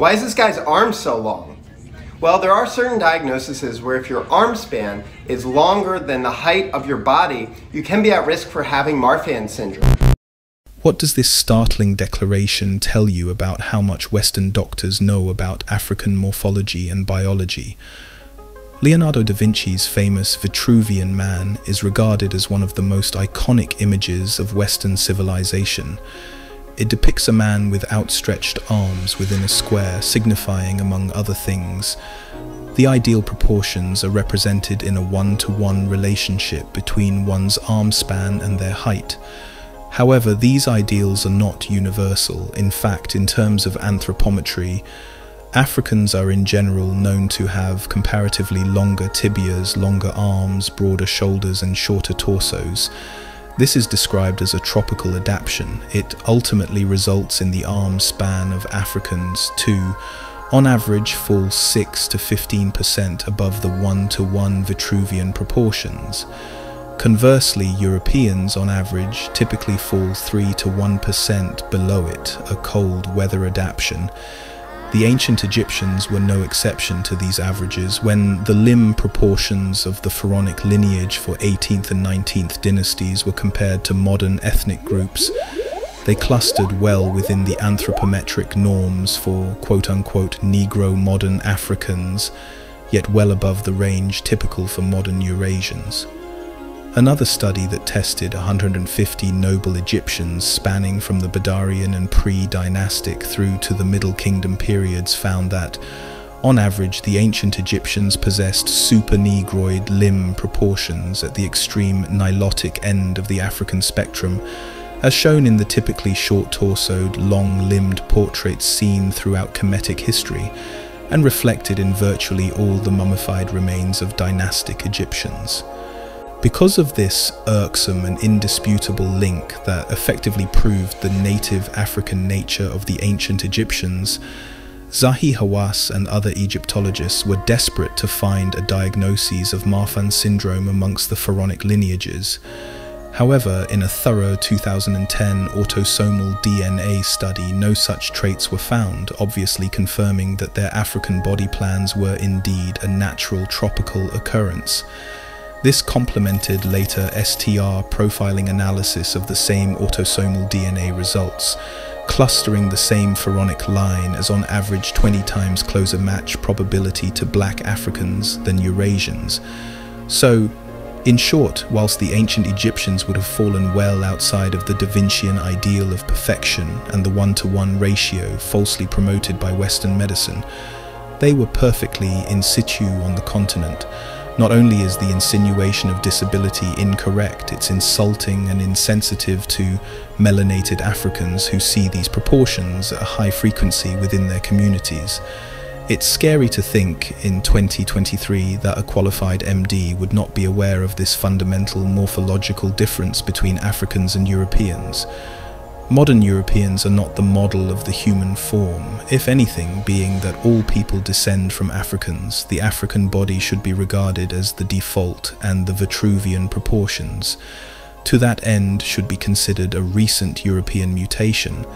Why is this guy's arm so long? Well, there are certain diagnoses where if your arm span is longer than the height of your body, you can be at risk for having Marfan syndrome. What does this startling declaration tell you about how much Western doctors know about African morphology and biology? Leonardo da Vinci's famous Vitruvian Man is regarded as one of the most iconic images of Western civilization. It depicts a man with outstretched arms within a square, signifying, among other things, the ideal proportions are represented in a one-to-one relationship between one's arm span and their height. However, these ideals are not universal. In fact, in terms of anthropometry, Africans are in general known to have comparatively longer tibias, longer arms, broader shoulders and shorter torsos. This is described as a tropical adaptation. It ultimately results in the arm span of Africans to, on average, fall 6 to 15% above the 1 to 1 Vitruvian proportions. Conversely, Europeans on average typically fall 3 to 1% below it, a cold weather adaptation. The ancient Egyptians were no exception to these averages when the limb proportions of the pharaonic lineage for 18th and 19th dynasties were compared to modern ethnic groups. They clustered well within the anthropometric norms for quote-unquote Negro modern Africans, yet well above the range typical for modern Eurasians. Another study that tested 150 noble Egyptians spanning from the Badarian and pre-dynastic through to the Middle Kingdom periods found that, on average, the ancient Egyptians possessed supernegroid limb proportions at the extreme nilotic end of the African spectrum, as shown in the typically short-torsoed, long-limbed portraits seen throughout Kemetic history, and reflected in virtually all the mummified remains of dynastic Egyptians. Because of this irksome and indisputable link that effectively proved the native African nature of the ancient Egyptians, Zahi Hawass and other Egyptologists were desperate to find a diagnosis of Marfan syndrome amongst the pharaonic lineages. However, in a thorough 2010 autosomal DNA study, no such traits were found, obviously confirming that their African body plans were indeed a natural tropical occurrence. This complemented later STR profiling analysis of the same autosomal DNA results, clustering the same pharaonic line as on average 20 times closer match probability to black Africans than Eurasians. So, in short, whilst the ancient Egyptians would have fallen well outside of the Da Vincian ideal of perfection and the one-to-one -one ratio falsely promoted by Western medicine, they were perfectly in situ on the continent, not only is the insinuation of disability incorrect, it's insulting and insensitive to melanated Africans who see these proportions at a high frequency within their communities. It's scary to think in 2023 that a qualified MD would not be aware of this fundamental morphological difference between Africans and Europeans. Modern Europeans are not the model of the human form, if anything, being that all people descend from Africans, the African body should be regarded as the default and the Vitruvian proportions. To that end should be considered a recent European mutation,